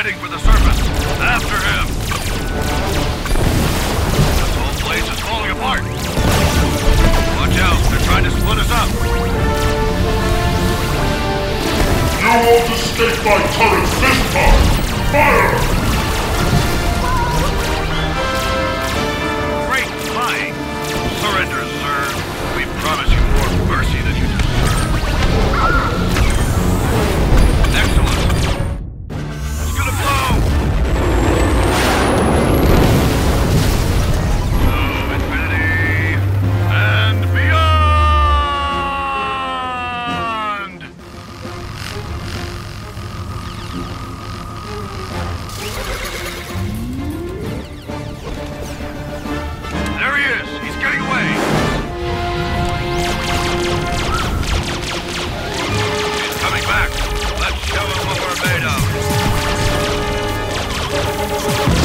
Heading for the surface. After him. This whole place is falling apart. Watch out. They're trying to split us up. You won't escape my turrets this time! Fire!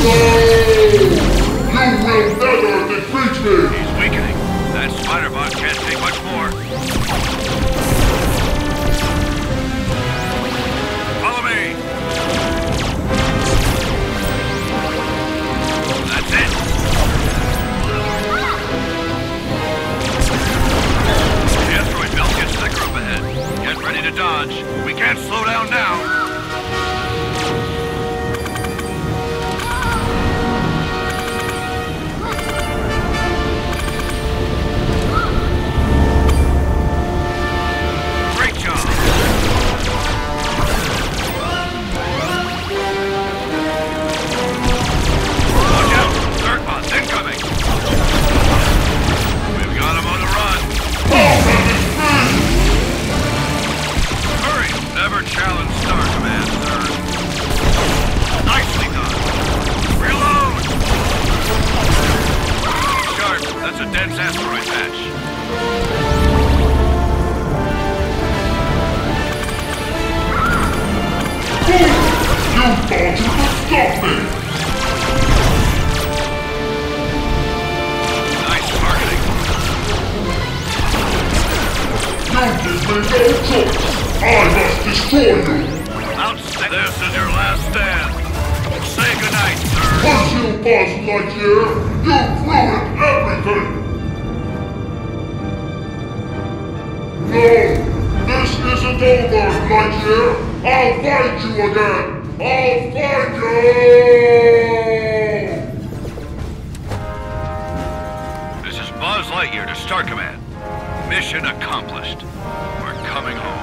You will never defeat me! He's weakening. That spider bot can't take much more. Follow me. That's it. The asteroid belt gets thicker up ahead. Get ready to dodge. We can't slow down now. Asteroid patch. You thought you could stop me! Nice targeting. You give me no choice! I must destroy you! Outsta- this is your last stand. Say goodnight, sir. Push you, Buzz Lightyear! You've ruined everything! No! This isn't over, Lightyear! I'll find you again! I'll find you! This is Buzz Lightyear to Star Command. Mission accomplished. We're coming home.